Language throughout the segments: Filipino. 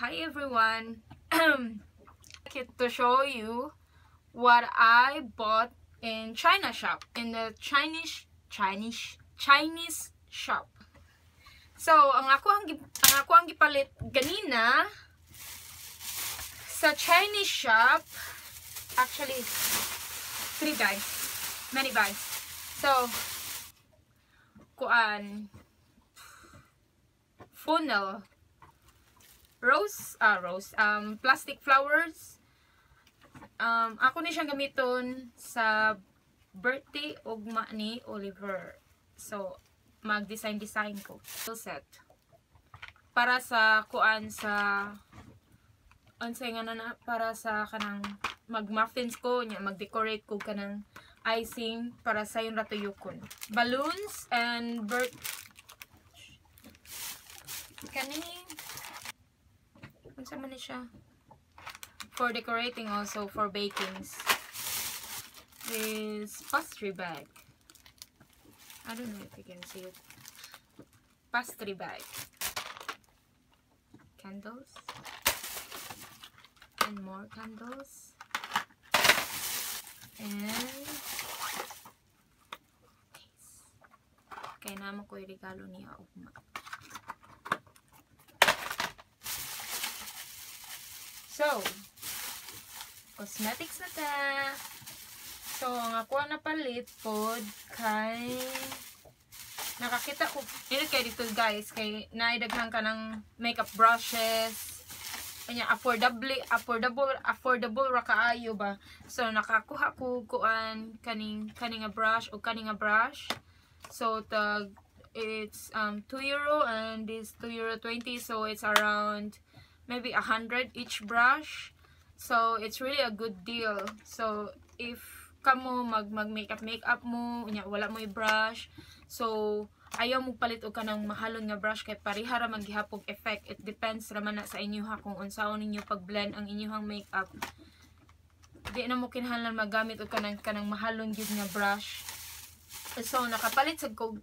Hi everyone! to show you what I bought in China shop, in the Chinese, Chinese, Chinese shop. So, ang ako ang, ang ako ang gipalit ganina sa Chinese shop, actually, three bags, many bags. So, kuan, funnel, rose, ah, rose, um, plastic flowers. Um, ako ni siyang gamiton sa birthday ugma ni Oliver. So, mag-design-design ko. So, set. Para sa kuan sa unsay nga na para sa kanang mag-muffins ko nya mag-decorate ko kanang icing para sa yung ratuyukon. Balloons and bird kani ni siya. For decorating also for bakings. Is pastry bag. I don't know if you can see it. Pastry bag. Candles. And more candles. And case. Kaya naman ko yung regalo niya. Oh, Ugma So, cosmetics na ta. So, ang ako na palit pod kay nakakita ko dito kay dito guys kay naidaghan ka ng makeup brushes. Kanya affordable affordable affordable ra kaayo ba? So nakakuha ko kuan kaning kaning a brush o kaning a brush. So tag it's um 2 euro and this 2 euro 20 so it's around maybe a hundred each brush. So it's really a good deal. So if kamo mag mag makeup makeup mo unya wala mo i-brush so ayaw mo palit og kanang mahalon nga brush kay parihara maghihapog effect. It depends raman na sa inyo ha kung unsaon ninyo pag blend ang inyong makeup. Di na mo kinahanglan magamit og kanang kanang mahalon gyud nga brush. So nakapalit sad ko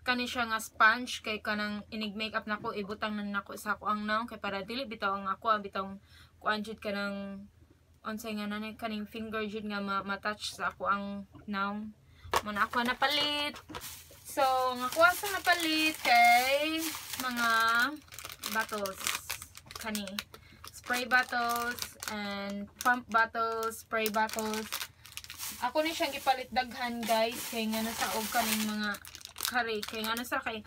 kani siya nga sponge kay kanang inig makeup nako ibutang na nako sa ako ang naong kay para dili bitaw ang ako ang bitaw kuan jud kanang unsay nga nanay kaning finger jud nga ma-touch sa ako ang naong mo na ako napalit. So nga kuha sa napalit kay mga bottles kani. Spray bottles and pump bottles spray bottles. Ako ni siyang ipalit daghan guys kay nga nasa og kaning mga kare kay nga sa kay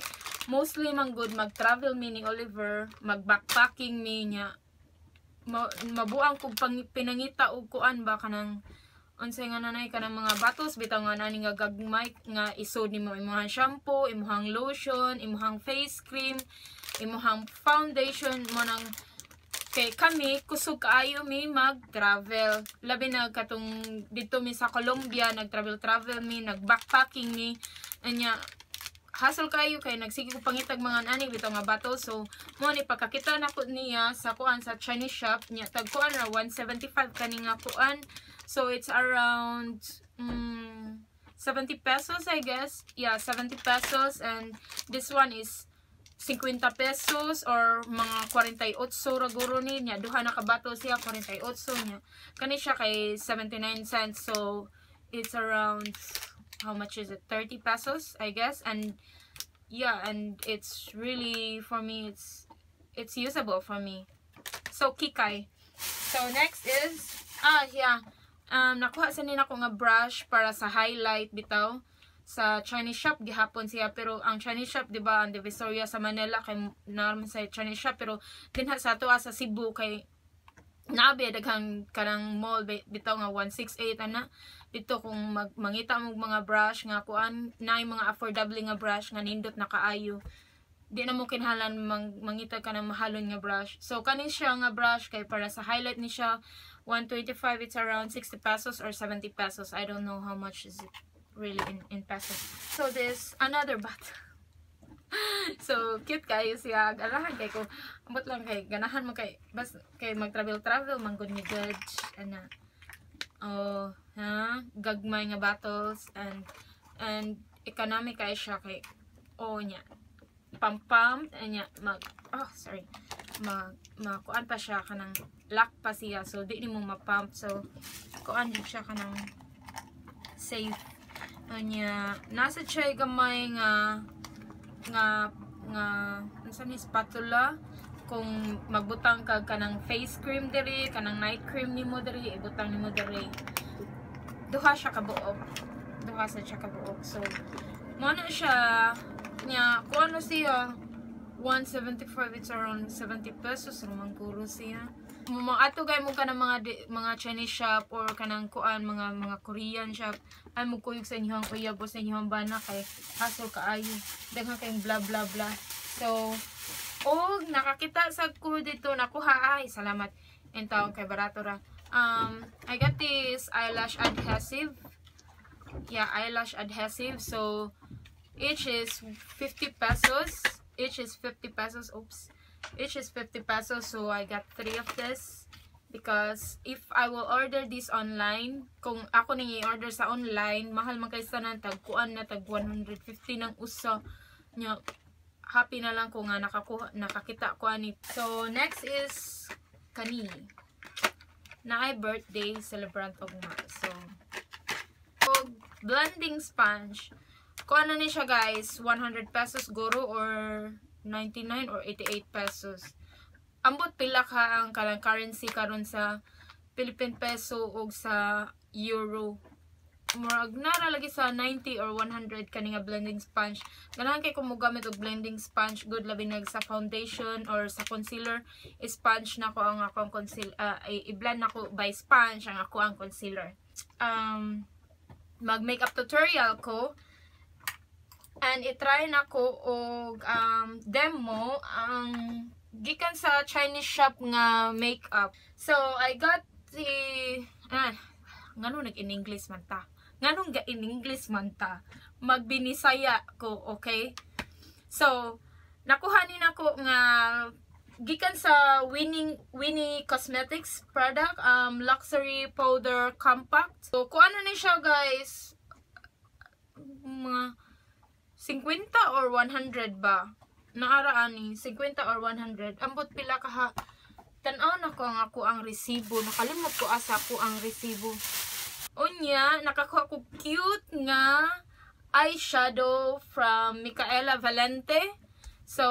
mostly man good mag travel mi ni Oliver mag backpacking mi Ma, mabuang kog pinangita og kuan ba kanang unsay nga nanay kanang mga bottles bitaw nga nga gagmay nga isod nimo imong shampoo imong lotion imong face cream imong foundation mo nang kay kami kusog kaayo mi mag-travel. Labi na katong dito mi sa Colombia nag-travel travel mi nag-backpacking mi. Anya hassle kayo kay nagsige ko pangitag mga ani bitaw nga bato so mo ni pagkakita na niya sa kuan sa Chinese shop. Niya tag kuan ra 175 kani nga kuan. So it's around mm, 70 pesos I guess. Yeah 70 pesos. And this one is 50 pesos or mga 48 ra guro ni. Niya duha na kabato siya 48 niya. Kani siya kay 79 cents. So it's around how much is it? 30 pesos i guess. And yeah and it's really for me it's it's usable for me. So kikay so next is ah yeah. Um nakuha sa nina ko nga brush para sa highlight bitaw sa Chinese shop gihapon siya. Pero ang Chinese shop di ba ang Divisoria sa Manila kay naman sa Chinese shop. Pero dinha sa ato sa Cebu kay nabi daghang kanang mall bitaw nga 168 ana dito kung mag, mangita mo mga brush nga kuan na mga affordable nga brush nga nindot na kaayo. Di na mo kinhalan mang, mangita ka ng mahalon nga brush. So kanin siya nga brush kay para sa highlight ni siya 125 it's around 60 pesos or 70 pesos. I don't know how much is it really in, in pesos. So this another bat so cute kayo siya. Ganahan kay ko. Ambot lang kay ganahan mo kay bas kay mag travel travel manggod ni judge ana oh ha? Gagmay nga bottles and and economic kay siya kay oh nya pam pam nya mag oh sorry. Ma, ma kuan pa siya kanang lock pa siya. So di nimo ma-pump. So kuan jud siya kanang safe. Anya nasa siya gamay nga nga nga unsa ni spatula kung magbutang ka kanang face cream diri kanang night cream nimo diri ibutang nimo diri. Duha siya ka buok. Duha sa siya ka buok. So mo na siya nya kung ano siya 175 it's around 70 pesos naman guro siya. Ato gay mo ka ng mga mga Chinese shop or kanang kuan mga mga Korean shop. Ay mo kuyog sa inyong uyabo sa inyong bana kay hassle kaayo daghan kayong bla bla bla. So og nakakita sa ko dito nakuha ay salamat. In taong kay barato ra. Um I got this eyelash adhesive. Yeah eyelash adhesive. So each is 50 pesos. Each is 50 pesos. Oops. Each is 50 pesos. So I got three of this. Because if I will order this online kung ako nang i-order sa online mahal man kaysa ng tagkuan na tag 150 ng usa nya happy na lang ko nga nakakuha nakakita ko ani so next is kani na ay birthday celebrant og ma so og blending sponge kung ano ni siya guys 100 pesos guro or 99 or 88 pesos. Ambot pila ka ang kalang currency karon sa Philippine peso o sa euro. Murag nara lagi sa 90 or 100 kani nga blending sponge. Ganahan kay kung mogamit og blending sponge good labi nag sa foundation or sa concealer, sponge na ko ang akong concealer uh, i-blend nako by sponge ang ako ang concealer. Um mag makeup tutorial ko and i-try na ko og um, demo ang gikan sa Chinese shop nga makeup. So I got the ah ngano nag in English man ta. Nganong ga in English man ta. Magbinisaya ko, okay? So nakuha ni nako nga gikan sa Winning Winnie Cosmetics product um luxury powder compact. So kung ano ni siya guys mga 50 or 100 ba? Naara ani, 50 or 100. Ambot pila ka ha. Tanaw na ko ang ako ang resibo. Nakalimot ko asa ko ang resibo. Unya, nakakuha cute nga eyeshadow from Micaela Valente. So,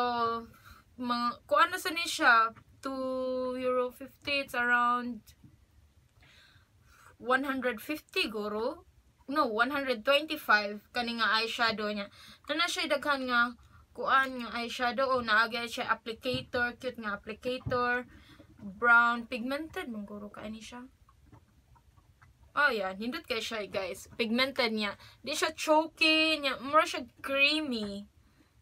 mga, kung ano sa ni siya, 2 euro 50, it's around 150 guro. No 125 kani nga eyeshadow niya. Na siya daghan nga kuan nga eyeshadow o naagay siya applicator cute nga applicator. Brown pigmented mong guro ka ni siya Oh yeah, hindot kay siya guys. Pigmented niya. Di siya choky niya. More siya creamy.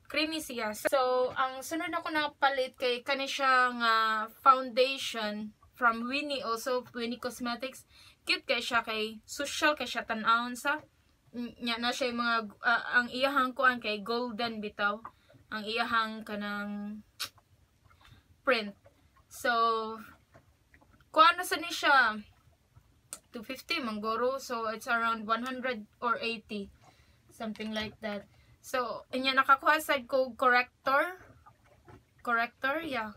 Creamy siya. So, ang sunod ako na palit kay kani siya nga foundation from Winnie also Winnie Cosmetics cute kay siya kay social kay siya tan-awon sa nya na siya mga uh, ang iyahang kuan kay golden bitaw ang iyahang kanang print so kuan na sa ni siya 250 manggoro. So it's around 100 or 80 something like that. So inya nakakuha sad ko corrector. Corrector yeah.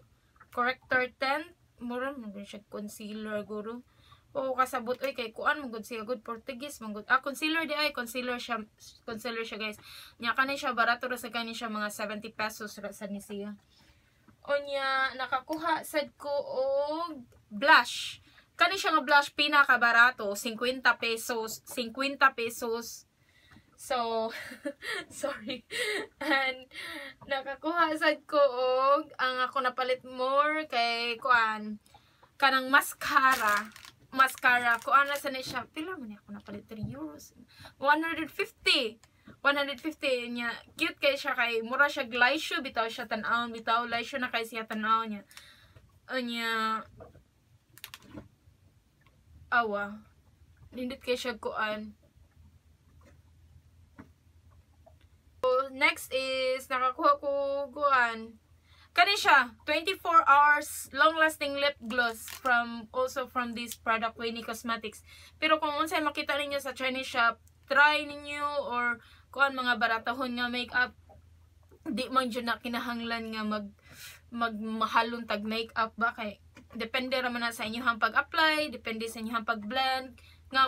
Corrector 10 mura mo siya concealer guro o kasabot. Oy kay kuan mo gud siya. Good Portuguese mo gud ah concealer di ay concealer siya. Concealer siya guys. Nya kani siya barato ra sa kani siya mga 70 pesos ra sa ni siya. Onya nakakuha sad ko og blush kani siya nga blush pinaka barato 50 pesos 50 pesos. So, sorry. And, nakakuha sad ko og ang ako napalit more kay kuan kanang mascara. Mascara ko ana sa siya. Pila man ako napalit? 3 euros? 150 150 niya. Cute kay siya kay mura siya glacier bitaw siya tan-aw bitaw glacier na kay siya tan-aw niya. Anya awa. Nindot kay siya kuan. So, next is nakakuha ko kuan. Kani siya, 24 hours long-lasting lip gloss from also from this product Winnie Cosmetics. Pero kung unsay makita ninyo sa Chinese shop, try ninyo or kuan mga baratahon nga makeup di man jud na kinahanglan nga mag magmahalon tag makeup ba? Kay depende ra man sa inyong pag-apply depende sa inyong pag-blend. Nga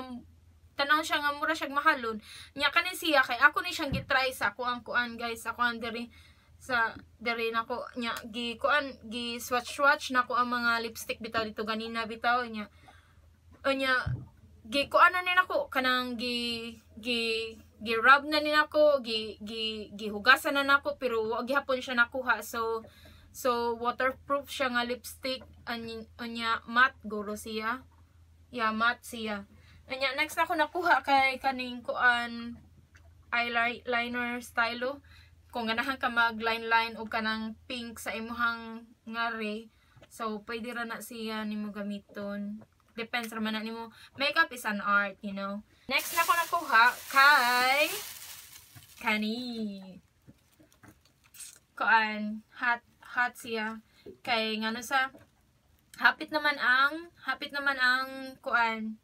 tanaw siya nga mura siya mahalon. Nya kani siya kay ako ni siyang gitry sa ako ang kuan guys. Ako ang diri sa diri nako nya gi kuan gi swatch swatch nako ang mga lipstick bitaw dito ganina bitaw nya. O nya gi kuan na ni nako kanang gi gi gi rub na ni nako gi gi gihugasan na nako pero wa gihapon siya nakuha. So So, waterproof siya nga lipstick. Anya, matte guro siya. Yeah, matte siya. Anya, next na ako nakuha kay kaning kuan eyeliner stylo. Kung ganahan ka mag line-line o kanang pink sa imuhang ngari. So, pwede ra na siya nimo gamiton. Depends ra man na nimo. Makeup is an art, you know. Next na ako nakuha kay kani kuan hot hot siya kay ngano sa hapit naman ang hapit naman ang kuan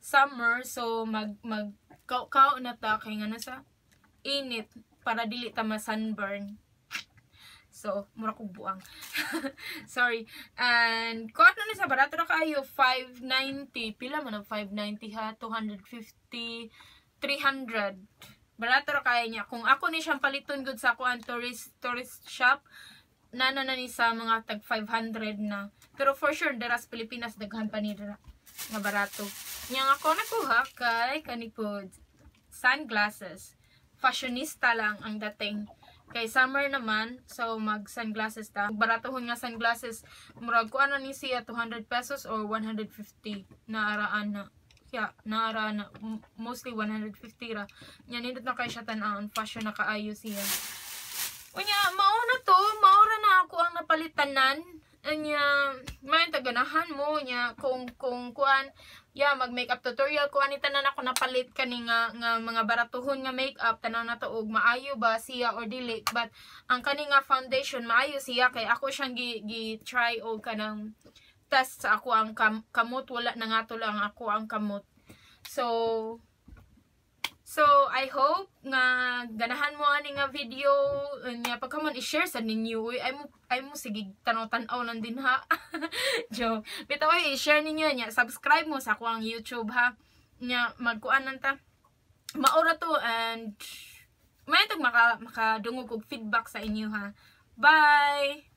summer so mag mag kao na ta kay ngano sa init para dili ta ma sunburn So, mura kong buang. Sorry. And, kuha na sa barato na kayo, 590. Pila man ang 590 ha? 250, 300. Barato na kaya niya. Kung ako ni siyang paliton good sa kuan tourist, tourist shop, nana na ni sa mga tag 500 na. Pero for sure, deras Pilipinas, daghan pa ni dira nga barato. Yang ako nakuha kay kanipod sunglasses. Fashionista lang ang dating. Kay summer naman, so mag sunglasses ta. Baratohon nga sunglasses, murag ko ano ni siya 200 pesos or 150 na araan na. Kaya, naara na, mostly 150 ra. Yan, nindot na kay siya tanaan, fashion na kaayo siya. Unya, mao na to, maura na ako ang napalitanan. Anya, may taganahan mo nya kung kung kuan ya mag makeup tutorial. Kuan ni tanan ako napalit kani nga, nga mga baratuhon nga makeup. Tanaw na to og maayo ba siya or dili. But ang kani nga foundation maayo siya. Kay ako siyang gi, gi try og kanang test sa ako ang kam, kamot. Wala na nga to lang ako ang kamot. So So, I hope nga ganahan mo ani nga video nya pagka man i-share sa ninyo uy ay mo ay mo sige tanaw-tanaw lang din ha. Jo, bitaw i-share ninyo nya subscribe mo sa akong YouTube ha. Nya magkuan ta. Maura to and may tag maka makadungog og feedback sa inyo ha. Bye.